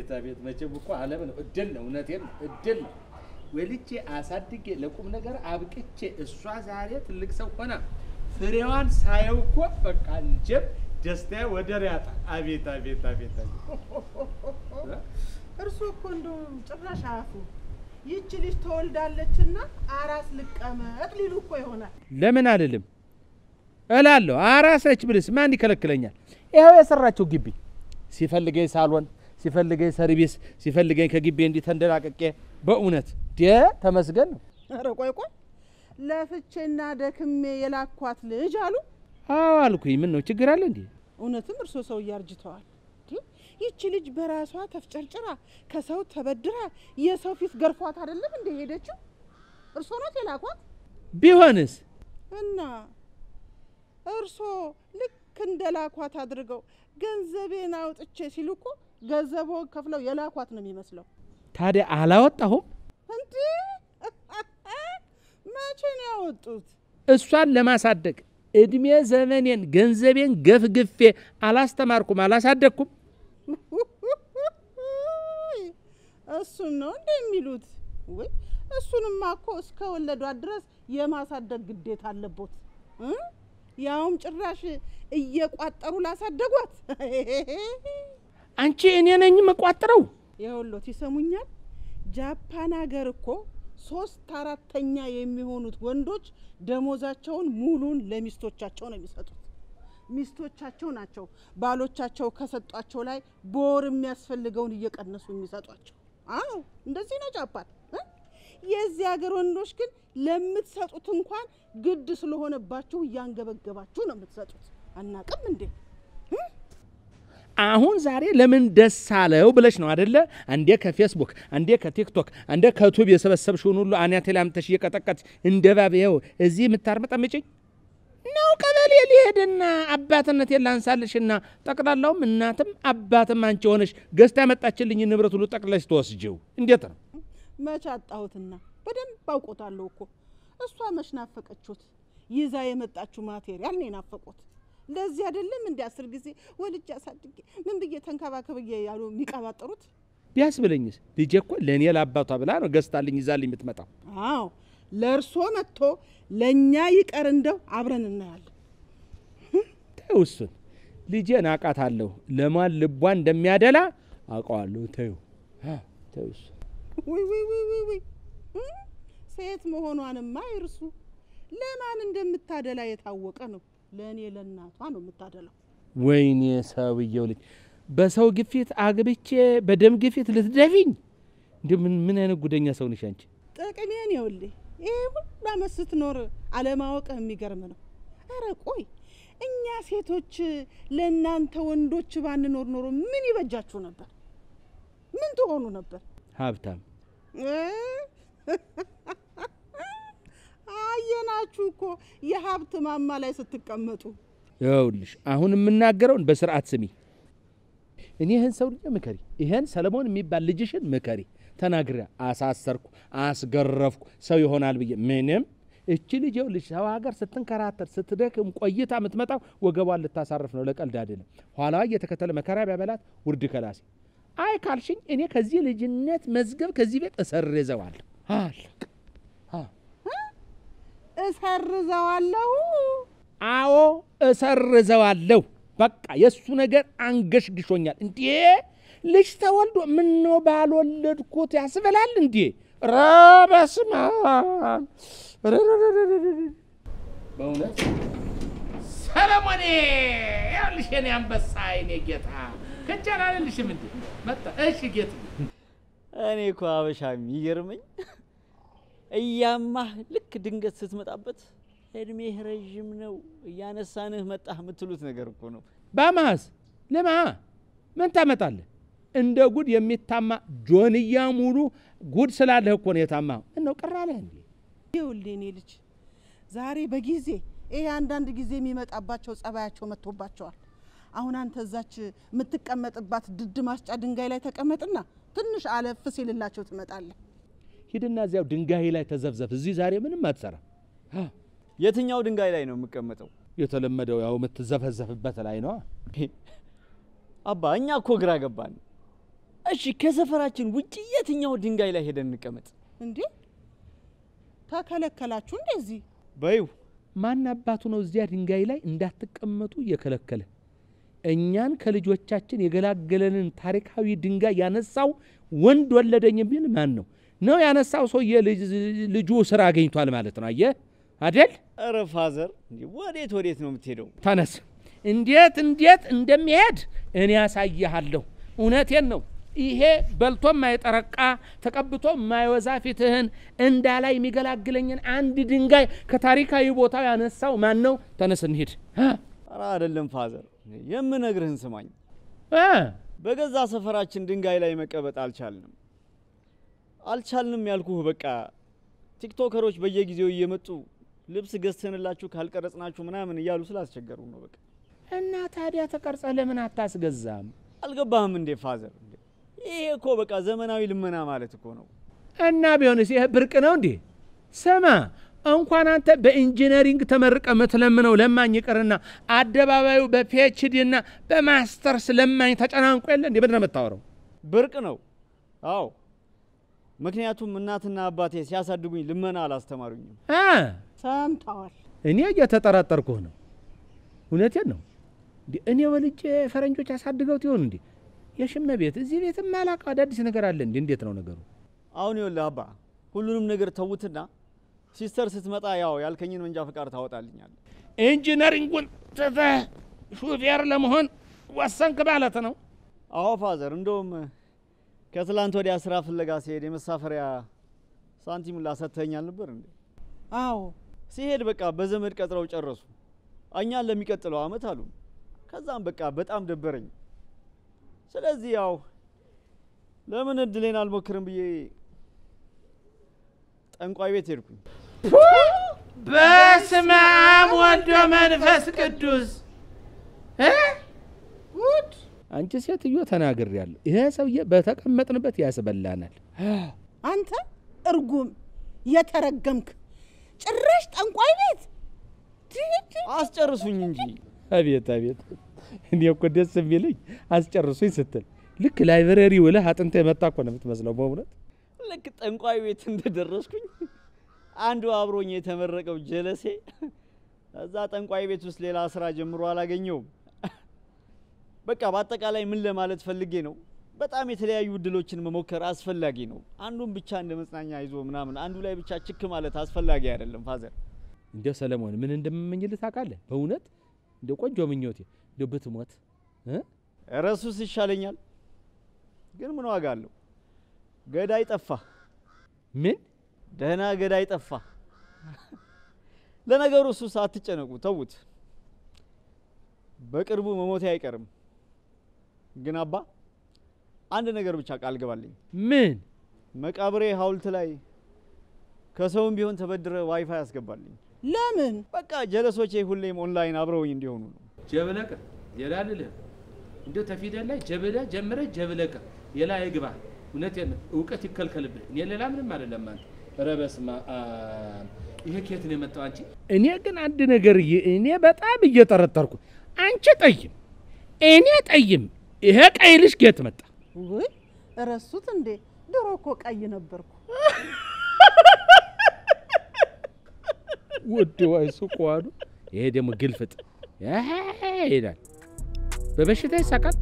አቤት አቤት መቼም እኮ ዓለም ነው። እድል ነው። እውነቴን ነው። እድል ነው። ወልጄ አሳድጌ ለቁም ነገር አብቅቼ እሷ ዛሬ ትልቅ ሰው ሆና ፍሬዋን ሳየው እኮ በቃ እንጀብ ደስታዬ ወደር ያጣ አቤት አቤት አቤት አቤት። እርሱ እኮ እንደው ጭራሽ አያፉ። ይህች ልጅ ተወልዳለችና አራስ ልቀመጥ ሊሉ እኮ ይሆናል። ለምን አልልም? እላለሁ። አራስ ነች ብልስ ማን ይከለክለኛል? ይኸው የሰራቸው ግቢ። ሲፈልገኝ ሳሎን፣ ሲፈልገኝ ሰርቪስ፣ ሲፈልገኝ ከግቢ እንዲህ ተንደላቅቄ በእውነት ደ ተመስገን ነው። ኧረ ቆይ ቆይ ለፍቼና ደክሜ የላኳት ልጅ አሉ። አዎ አልኩኝ። ምን ነው ችግር አለ እንዴ? እውነትም እርሶ ሰው አርጅተዋል። ይቺ ልጅ በራሷ ተፍጨርጭራ ከሰው ተበድራ የሰው ፊት ገርፏት አይደለም እንደ ሄደችው? እርሶ ኖት የላኳት? ቢሆንስ እና እርሶ ልክ እንደ ላኳት አድርገው ገንዘቤን አውጥቼ ሲሉ እኮ ገንዘቦን ከፍለው የላኳት ነው የሚመስለው። ታዲያ አላወጣሁም? እንዲ መቼ ነው ያወጡት? እሷን ለማሳደግ እድሜ ዘመኔን ገንዘቤን ገፍግፌ አላስተማርኩም፣ አላሳደግኩም። እሱን ነው እንደ የሚሉት? ወይ እሱንማ እኮ እስከ ወለዷት ድረስ የማሳደግ ግዴታ አለቦት። እ? ያውም ጭራሽ እየቋጠሩ ላሳደጓት። አንቺ እኔ ነኝ የምቋጥረው? የወሎት ይሰሙኛል። ጃፓን ሀገር እኮ ሶስት አራተኛ የሚሆኑት ወንዶች ደሞዛቸውን ሙሉን ለሚስቶቻቸው ነው የሚሰጡት። ሚስቶቻቸው ናቸው ባሎቻቸው ከሰጧቸው ላይ በወር የሚያስፈልገውን እየቀነሱ የሚሰጧቸው። አዎ እንደዚህ ነው ጃፓን? የዚህ ሀገር ወንዶች ግን ለምትሰጡት እንኳን ግድ ስለሆነባችሁ እያንገበገባችሁ ነው የምትሰጡት። አናቅም እንዴ? አሁን ዛሬ ለምን ደስ አለው ብለሽ ነው አደለ? አንዴ ከፌስቡክ አንዴ ከቲክቶክ አንዴ ከቱብ የሰበሰብሽውን ሁሉ አናቴ ላይ አምጥተሽ እየቀጠቀጥሽ እንደ እባብ ይኸው እዚህ የምታርመጠምጭኝ ነው። ቀበሌ ሊሄድና አባትነቴን ላንሳልሽና ጠቅላላውም እናትም አባትም አንቺ ሆነሽ ገዝታ ያመጣችልኝ ንብረት ሁሉ ጠቅለሽ ተወስጅው እንዴት ነው? መች አጣሁትና በደንብ አውቆታለሁ እኮ እሷ መች ናፈቀችሁት? ይዛ የመጣችሁ ማቴሪያል ነው የናፈቁት። ለዚህ አይደለም እንዲ አስር ጊዜ ወልጅ አሳድጌ ምን ብዬ ተንከባከብዬ ያሉ የሚቀባጠሩት። ቢያስብለኝስ ልጄ እኮ ለእኔ ለአባቷ ብላ ነው ገዝታልኝ ይዛልኝ የምትመጣው። አዎ ለእርሶ መጥቶ ለእኛ ይቀር እንደው አብረን እናያለን። ተይው እሱን ልጄን አውቃታለሁ። ለማን ልቧ እንደሚያደላ አውቀዋለሁ። ተይው ተይው እሱን ውይ ውይ? ሴት መሆኗንማ ይርሱ። ለማን እንደምታደላ የታወቀ ነው። ለእኔ ለእናቷ ነው የምታደላው። ወይኔ ሰውየው ልጅ በሰው ግፊት አግብቼ በደም ግፊት ልትደፊኝ? እንዲ ምን አይነት ጉደኛ ሰው ነሽ አንቺ? ጥቅሜን ይኸውልህ፣ ይህ ሁሉ ዓመት ስትኖር አለማወቅህ የሚገርም ነው። አረ ቆይ እኛ ሴቶች ለእናንተ ወንዶች ባንኖር ኖሮ ምን ይበጃችሁ ነበር? ምን ትሆኑ ነበር? ሀብታም? አየናችሁ እኮ የሀብት ማማ ላይ ስትቀመጡ። ይኸውልሽ አሁን የምናገረውን በስርዓት ስሚ። እኔ ይህን ሰው ልጅ ምከሪ፣ ይህን ሰለሞን የሚባል ልጅሽን ምከሪ። ተናግሬ አሳሰርኩ፣ አስገረፍኩ ሰው ይሆናል ብዬ ምንም። እቺ ልጅ ይኸውልሽ ሰው ሀገር ስትንከራተት ስትደክም ቆይታ የምትመጣው ወገቧን ልታሳርፍ ነው፣ ለቀልድ አይደለም። ኋላዋ እየተከተለ መከራ ቢያበላት ውርድ ከላሴ። አይ ካልሽኝ እኔ ከዚህ ልጅነት መዝገብ ከዚህ ቤት እሰርዘዋለሁ። አለቅ እሰርዘዋለሁ። አዎ እሰርዘዋለሁ። በቃ የእሱ ነገር አንገሽግሾኛል። እንዴ ልጅ ተወልዶ ምነው ባልወለድኩት ያስበላል እንዴ? ኧረ በስመ አብ! በእውነት ሰለሞኔ፣ ይኸውልሽ የኔ አንበሳ፣ የኔ ጌታ አልልሽም እንዴ መጣ። እሺ ጌት እኔ እኮ አበሻ የሚገርመኝ እያማህ ልክ ድንገት ስትመጣበት እድሜህ ረዥም ነው እያነሳንህ መጣህ የምትሉት ነገር እኮ ነው። በማስ ልማ ምን ታመጣለህ? እንደ ጉድ የሚታማ ጆንያ ሙሉ ጉድ ስላለህ እኮ ነው የታማኸው። እነው ቅር አለህ እንዴ? ይኸውልህ እኔ ልጅ ዛሬ በጊዜ ይሄ አንዳንድ ጊዜ የሚመጣባቸው ጸባያቸው መጥቶባቸዋል። አሁን አንተ እዛች የምትቀመጥባት ድድ ማስጫ ድንጋይ ላይ ተቀመጥና ትንሽ አለፍ ሲልላቸው ትመጣለህ። ሂድና እዚያው ድንጋይ ላይ ተዘፍዘፍ። እዚህ ዛሬ ምንም አትሰራ። የትኛው ድንጋይ ላይ ነው የምቀመጠው? የተለመደው ያው የምትዘፈዘፍበት ላይ ነው። አባ እኛ እኮ ግራ ገባን። እሺ ከሰፈራችን ውጭ የትኛው ድንጋይ ላይ ሄደን እንቀመጥ? እንዴ ተከለከላችሁ እንደዚህ በይው ማን አባቱ ነው እዚያ ድንጋይ ላይ እንዳትቀመጡ እየከለከለ? እኛን ከልጆቻችን የገላገለንን ታሪካዊ ድንጋይ ያነሳው ወንድ ወለደኝ ቢል ማን ነው? ነው ያነሳው ሰውዬ ልጅ- ልጁ ስራ አገኝቷል ማለት ነው። አየህ አደል? ኧረ ፋዘር ወዴት ወዴት ነው የምትሄደው? ተነስ። እንዴት እንዴት እንደሚሄድ እኔ ያሳይሃለሁ። እውነቴን ነው። ይሄ በልቶ የማይጠረቃ ተቀብቶ የማይወዛ ፊትህን እንዳላይ የሚገላግለኝን አንድ ድንጋይ ከታሪካዊ ቦታው ያነሳው ማን ነው? ተነስ እንሂድ።? ኧረ አይደለም father፣ የምነግርህን ስማኝ።? በገዛ ሰፈራችን ድንጋይ ላይ መቀመጥ አልቻልንም። አልቻልንም ያልኩህ በቃ ቲክቶከሮች በየጊዜው እየመጡ ልብስ ገዝተንላችሁ ካልቀረጽናችሁ ምናምን እያሉ ስላስቸገሩ ነው። በቃ እና ታዲያ ተቀርጸህ ለምን አታስገዛም? አልገባህም እንዴ father? እንዴ ይሄ እኮ በቃ ዘመናዊ ልመና ማለት እኮ ነው። እና ቢሆንስ ይሄ ብርቅ ነው እንዴ? ስማ እንኳን አንተ በ engineering ተመርቀ ምትለምነው ለማኝ ይቅርና አደባባዩ በ PhD እና በማስተርስ ለማኝ ተጨናንቆ የለ እንዴ? ምንድን ነው የምታወራው? ብርቅ ነው። አዎ ምክንያቱም እናትና አባቴ ሲያሳድጉኝ ልመና አላስተማሩኝም። ሰምተዋል። እኔ እየተጠራጠርኩህ ነው። እውነቴን ነው። እኔ ወልጄ ፈረንጆች አሳድገውት ይሆን እንዴ? የሽመ ቤት እዚህ ቤት ማላውቀው አዳዲስ ነገር አለ እንዴ? እንዴት ነው ነገሩ? አሁን ይኸውልህ አባ ሁሉንም ነገር ተዉትና sister ስትመጣ ያው ያልከኝን መንጃ ፈቃድ ታወጣልኛል። engineering ኡን ትተህ ሹፌር ለመሆን ወሰንክ ማለት ነው? አዎ father፣ እንደውም ከትላንት ወዲያ ስራ ፍለጋ ሲሄድ የመሳፈሪያ ሳንቲም ላሰጥተኛል ነበር እንዴ? አዎ ሲሄድ በቃ በዘመድ ቀጥረው ጨረሱ። እኛን ለሚቀጥለው አመት አሉ። ከዛም በቃ በጣም ደበረኝ። ስለዚህ ያው ለምን እድሌን አልሞክርም ብዬ ጠንቋይ ቤት ሄድኩኝ። በስመ አብ ወልድ መንፈስ ቅዱስ አንቺ ሴትዮ ተናግሬያለሁ። ይሄ ሰውዬ በተቀመጥንበት ያስበላናል። አንተ እርጉም የተረገምክ ጭራሽ ጠንቋይ ቤት አስጨርሱኝ እንጂ አቤት አቤት! እኔ እኮ ደስ የሚለኝ አስጨርሱኝ ስትል ልክ library ውለህ አጥንተህ የመጣ እኮ ነው የምትመስለው በእውነት ልክ ጠንቋይ ቤት እንደደረስኩኝ አንዱ አብሮኝ የተመረቀው ጀለሴ እዛ ጠንቋይ ቤት ውስጥ ሌላ ስራ ጀምሮ አላገኘውም። በቃ በአጠቃላይ ምን ለማለት ፈልጌ ነው፣ በጣም የተለያዩ እድሎችን መሞከር አስፈላጊ ነው። አንዱን ብቻ እንደ መጽናኛ ይዞ ምናምን አንዱ ላይ ብቻ ችክ ማለት አስፈላጊ አይደለም። father እንዲያው ሰለሞን ምን እንደምመኝልህ ታውቃለህ? በእውነት እንደ ቆንጆ ምኞቴ እንደ ብትሞት እ? ረሱስ ይሻለኛል፣ ግን ምን ዋጋ አለው? ገዳይ ጠፋ፣ ምን ደህና ገዳይ ጠፋ። ለነገሩ እሱስ አትጨነቁ፣ ተዉት። በቅርቡ መሞቴ አይቀርም። ግን አባ አንድ ነገር ብቻ ቃል ገባልኝ። ምን መቃብሬ ሐውልት ላይ ከሰውም ቢሆን ተበድረ ዋይፋይ ያስገባልኝ። ለምን በቃ ጀለሶቼ ሁሌም ኦንላይን አብረውኝ እንዲሆኑ ነው። ጀብለቀ ሌላ ልልህ እንዲሁ ተፊደል ላይ ጀብለ ጀምረ ጀብለቀ ሌላ ይግባ። እውነቴን ነው። እውቀት ይከልከልብህ። እኔ ሌላ ምንም አይደለም። አንተ ኧረ በስመ አብ ይሄ ኬት ነው የመጣው? አንቺ እኔ ግን አንድ ነገር እኔ በጣም እየጠረጠርኩ አንቺ ጠይም፣ እኔ ጠይም፣ ይሄ ቀይ ልጅ ኬት መጣ? ውይ ረሱት እንዴ? ድሮ እኮ ቀይ ነበርኩ። ውድ ወይ ሱቋዱ ይሄ ደግሞ ግልፍጥ ይሄ ይሄዳል። በበሽታ ይሳቃል።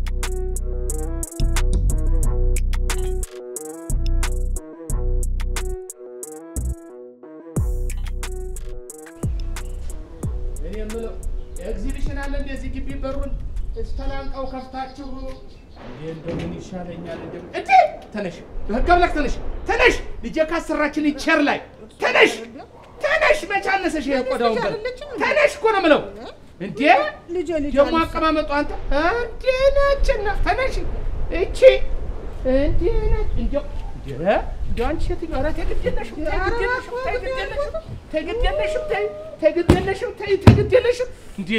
እኔ የምለው ኤግዚቢሽን አለ እንደዚህ ግቢ በሩን እስተላልቀው ከፍታችሁ እንዴ እንደምን ይሻለኛል? እንደ እንዴ ተነሽ፣ በህግ አምላክ ተነሽ፣ ተነሽ ልጄ ካሰራችልኝ ቸር ላይ ተነሽ፣ ተነሽ። መቼ አነሰሽ? ይሄ ቆዳውን በር ተነሽ እኮ ነው የምለው። እንዴ ልጄ ልጄ ደግሞ አልፍ- አቀማመጡ አንተ እንዴ ነችና ተነሽ። እቺ እንዴ ነች እንዴ እንዴ እንዴ አንቺ ሴትዮ ኧረ ተይ ግድ የለሽም ተይ ግድ የለሽም ተይ ግድ የለሽም ተይ ግድ የለሽም ተይ ተይ ግድ የለሽም ተይ ተይ ግድ የለሽም እንዴ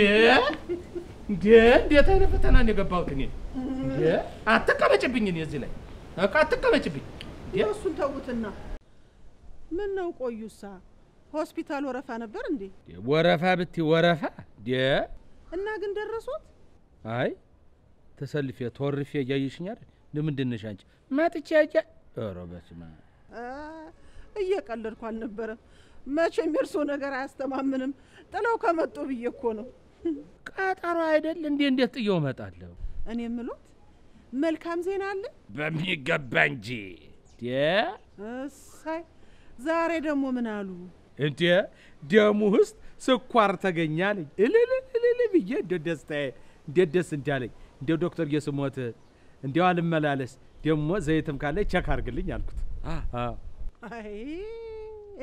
እንዴ እንዴት አይነት ፈተና ነው የገባሁት እኔ እንዴ አትቀመጭብኝ እኔ እዚህ ላይ በቃ አትቀመጭብኝ እሱን ተዉትና ምን ነው ቆዩሳ? ሆስፒታል ወረፋ ነበር እንዴ? ወረፋ ብቲ ወረፋ እንዴ እና ግን ደረሱት? አይ ተሰልፌ ተወርፌ እያየሽኝ አይደል ምንድን ነሽ አንቺ? መጥቼ ያጃ ኧረ በስመ አብ። እየቀለድኩ አልነበረም። መቼም የእርሶ ነገር አያስተማምንም። ጥለው ከመጡ ብዬ እኮ ነው። ቀጠሮ አይደል እንዴ? እንዴት ጥየው እመጣለሁ? እኔ የምሎት መልካም ዜና አለ። በሚገባ እንጂ እሳይ ዛሬ ደግሞ ምን አሉ? እንዴ ደሙ ውስጥ ስኳር ተገኛለኝ እልልልልል ብዬ እንደ ደስታዬ እንዴት ደስ እንዳለኝ እንደ ዶክተር የስሞት እንዲያው አልመላለስ ደግሞ ዘይትም ካለ ቸክ አርግልኝ አልኩት። አይ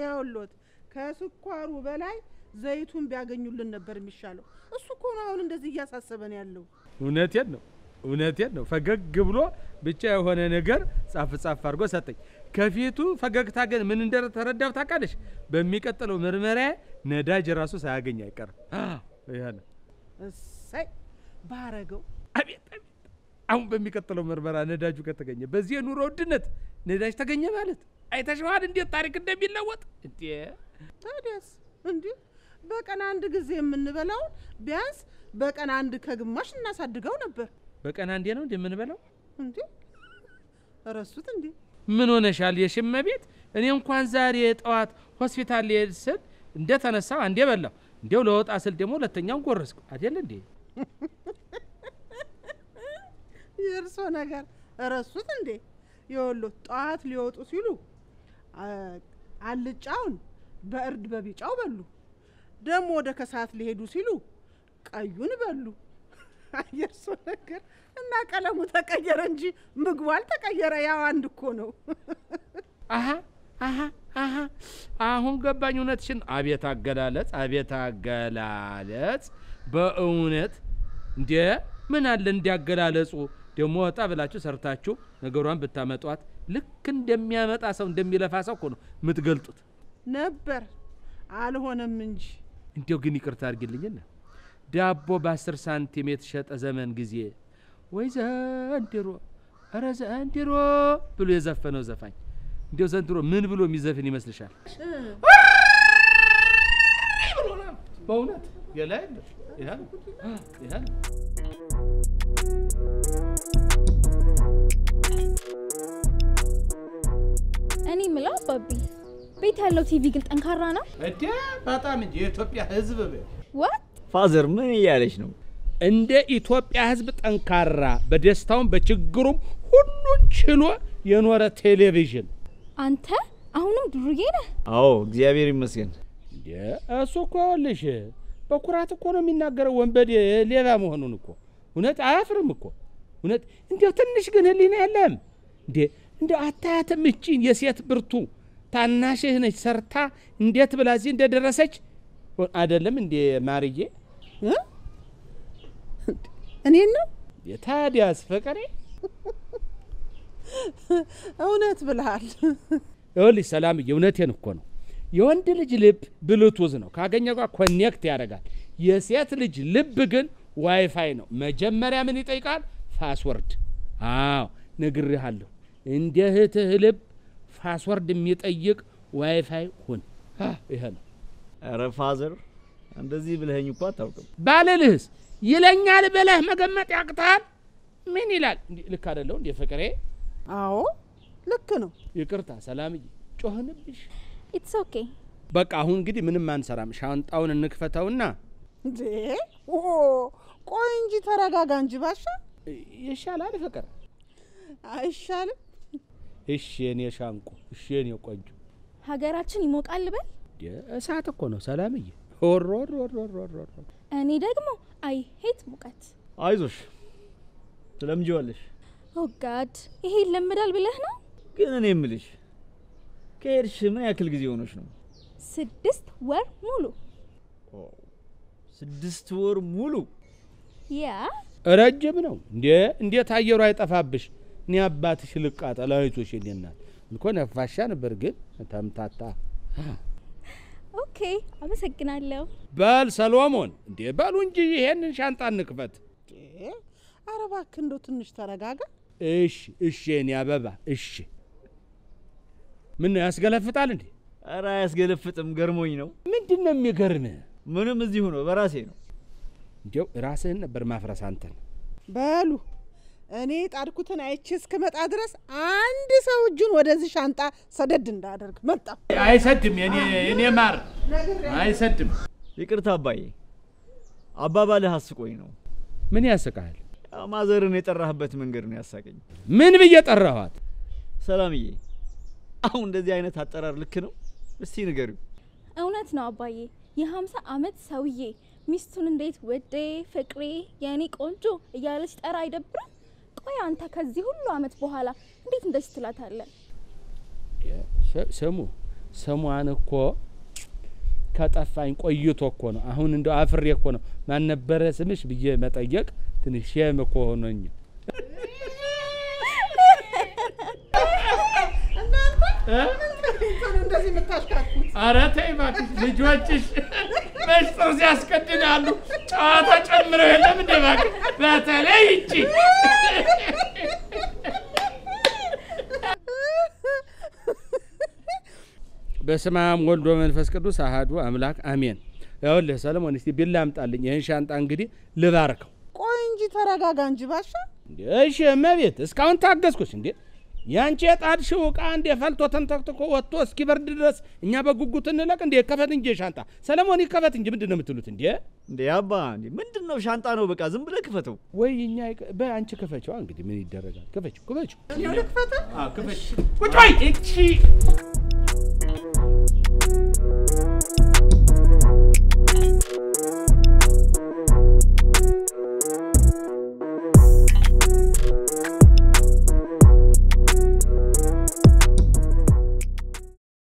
ያውሎት ከስኳሩ በላይ ዘይቱን ቢያገኙልን ነበር የሚሻለው። እሱ እኮ ነው አሁን እንደዚህ እያሳሰበን ያለው። እውነቴን ነው እውነቴን ነው። ፈገግ ብሎ ብቻ የሆነ ነገር ጻፍ ጻፍ አድርጎ ሰጠኝ። ከፊቱ ፈገግታ ግን ምን እንደተረዳው ታውቃለሽ? በሚቀጥለው ምርመራ ነዳጅ ራሱ ሳያገኝ አይቀርም። ይሄ ነው። እሳይ ባረገው አቤት አቤት! አሁን በሚቀጥለው ምርመራ ነዳጁ ከተገኘ በዚህ የኑሮ ውድነት ነዳጅ ተገኘ ማለት አይተሸዋል እንዴት ታሪክ እንደሚለወጥ እንዴ! ታዲያስ እንዲህ በቀን አንድ ጊዜ የምንበላውን ቢያንስ በቀን አንድ ከግማሽ እናሳድገው ነበር። በቀን አንዴ ነው እንደምንበላው። እንዴ ረሱት እንዴ? ምን ሆነሻል የሽመ ቤት? እኔ እንኳን ዛሬ ጠዋት ሆስፒታል ልሄድ ስል እንደተነሳው አንዴ በላው። እንዲያው ለወጣ ስል ደግሞ ሁለተኛውን ጎረስኩ አይደል እንዴ? የእርሶ ነገር ረሱት እንዴ? የወሎ ጠዋት ሊወጡ ሲሉ አልጫውን በእርድ በቢጫው በሉ። ደግሞ ወደ ከሰዓት ሊሄዱ ሲሉ ቀዩን በሉ። የእርሶ ነገር እና ቀለሙ ተቀየረ እንጂ ምግቡ አልተቀየረ። ያው አንድ እኮ ነው። አሀ አሀ አሀ አሁን ገባኝ እውነትሽን። አቤት አገላለጽ፣ አቤት አገላለጽ። በእውነት እንዴ ምን አለ እንዲያገላለጹ ደግሞ ወጣ ብላችሁ ሰርታችሁ ነገሯን ብታመጧት ልክ እንደሚያመጣ ሰው እንደሚለፋ ሰው እኮ ነው የምትገልጡት። ነበር አልሆነም እንጂ እንዲያው ግን ይቅርታ አድርግልኝና ዳቦ በአስር ሳንቲም የተሸጠ ዘመን ጊዜ ወይ ዘንድሮ ኧረ ዘንድሮ ብሎ የዘፈነው ዘፋኝ እንዲያው ዘንድሮ ምን ብሎ የሚዘፍን ይመስልሻል? በእውነት የላ ነው። እኔ ምለው አባቢ ቤት ያለው ቲቪ ግን ጠንካራ ነው። እንዴ በጣም እንጂ የኢትዮጵያ ሕዝብ what father ምን እያለች ነው? እንደ ኢትዮጵያ ሕዝብ ጠንካራ በደስታውም በችግሩም ሁሉን ችሎ የኖረ ቴሌቪዥን አንተ አሁንም ዱርዬ ነህ። አዎ እግዚአብሔር ይመስገን። እንዴ እሱ እኮ ይኸውልሽ በኩራት እኮ ነው የሚናገረው ወንበዴ ሌባ መሆኑን እኮ እውነት አያፍርም እኮ እውነት እንዲያው ትንሽ ግን ህሊና የለም እንዴ እንዲያው አታያትም እቺን የሴት ብርቱ ታናሽህ ነች ሰርታ እንዴት ብላ እዚህ እንደደረሰች አይደለም እንዴ ማርዬ? እ? እኔን ነው? የታዲያስ ፍቅሬ? እውነት ብልሃል። ይኸውልሽ ሰላምዬ እውነቴን እኮ ነው። የወንድ ልጅ ልብ ብሉቱዝ ነው። ካገኘ ጋር connect ያደርጋል። የሴት ልጅ ልብ ግን ዋይፋይ ነው። መጀመሪያ ምን ይጠይቃል? password። አዎ ነግሬሃለሁ። እንደ እህትህ ልብ password የሚጠይቅ ዋይፋይ ሁን። አ፣ ይሄ ነው። ኧረ father እንደዚህ ብለኸኝ እኮ አታውቅም። ባልልህስ? ይለኛል ብለህ መገመት ያቅታል? ምን ይላል? ልክ አደለው እንዴ ፍቅሬ? አዎ ልክ ነው። ይቅርታ ሰላምዬ ጮህንብሽ። it's okay። በቃ አሁን እንግዲህ ምንም አንሰራም። ሻንጣውን እንክፈተውና እንዴ! ኦ ቆይ እንጂ ተረጋጋ እንጂ ባሻ። ይሻላል ፍቅር? አይሻልም? እሺ የኔ ሻንቆ እሺ የኔ ቆንጆ ሀገራችን ይሞቃል በል። እሳት እኮ ነው ሰላምዬ ሆሮ ሆሮ ሆሮ። እኔ ደግሞ I hate ሙቀት። አይዞሽ ትለምጂዋለሽ። oh God ይሄ ይለምዳል ብለህ ነው? ግን እኔ የምልሽ ከሄድሽ ምን ያክል ጊዜ ሆነሽ ነው? ስድስት ወር ሙሉ ስድስት ወር ሙሉ። ያ ረጅም ነው እንዴ እንዴት አየሩ አይጠፋብሽ እኔ አባትሽ ልቃጠል። አይዞሽ የኔ እናት። እንኮ ነፋሻ ነበር ግን ተምታታ። okay፣ አመሰግናለሁ። በል ሰሎሞን። እንዴ በሉ እንጂ ይሄንን ሻንጣ እንክፈት። ኧረ እባክህ እንደው ትንሽ ተረጋጋ። እሺ እሺ የኔ አበባ እሺ። ምን ነው ያስገለፍጣል እንዴ? ኧረ አያስገለፍጥም፣ ገርሞኝ ነው። ምንድን ነው የሚገርምህ? ምንም እዚሁ ነው፣ በራሴ ነው። እንዲያው ራስህን ነበር ማፍረስ አንተን። በሉ እኔ ጣድኩትን አይቼ እስክመጣ ድረስ አንድ ሰው እጁን ወደዚህ ሻንጣ ሰደድ እንዳደርግ መጣ። አይሰድም፣ የኔ የኔ ማር አይሰድም። ይቅርታ አባዬ፣ አባባልህ አስቆኝ ነው። ምን ያስቃል? ያው ማዘርን የጠራህበት መንገድ ነው ያሳቀኝ። ምን ብዬ ጠራኋት? ሰላምዬ፣ አሁን እንደዚህ አይነት አጠራር ልክ ነው? እስቲ ንገሪው። እውነት ነው አባዬ። የሀምሳ አመት ሰውዬ ሚስቱን እንዴት ውዴ፣ ፍቅሬ፣ የእኔ ቆንጆ እያለች ጠራ አይደብርም? ቆይ አንተ ከዚህ ሁሉ አመት በኋላ እንዴት እንደዚህ ትላታለህ? ስሙ ስሟን እኮ ከጠፋኝ ቆይቶ እኮ ነው። አሁን እንደው አፍሬ እኮ ነው ማን ነበረ ስምሽ ብዬ መጠየቅ ትንሽ ሼም እኮ ሆኖኝ። እንደዚህ የምታሽካኩት ኧረ ተይ እባክሽ ልጆችሽ መች ጥርስ ያስቀድናሉ። ጨዋታ ጨምረው የለም እንደ እባክህ በተለይ እቺ በስመ አብ ወልድ ወመንፈስ ቅዱስ አሐዱ አምላክ አሜን። ይኸውልህ ሰለሞን እስቲ ቢላ አምጣልኝ። ይህን ሻንጣ እንግዲህ ልባርከው። ቆይ እንጂ ተረጋጋ እንጂ ባሻ። እንዴ እሺ እመቤት፣ እስካሁን ታገዝኩሽ። እንዴ ያንቺ የጣድሽው ዕቃ እንዴ ፈልቶ ተንተክትኮ ወጥቶ እስኪበርድ ድረስ እኛ በጉጉት እንለቅ እንዴ? ከፈት እንጂ ሻንጣ ሰለሞን ይከፈት እንጂ ምንድን ነው የምትሉት እንዴ? እንዴ አባ፣ እንዴ ምንድን ነው ሻንጣ ነው? በቃ ዝም ብለህ ክፈተው። ወይ እኛ በአንቺ ክፈችዋ። እንግዲህ ምን ይደረጋል? ክፈችው፣ ክፈችው፣ እኔው ልክፈትህ? ክፈች። ቁጭ በይ እቺ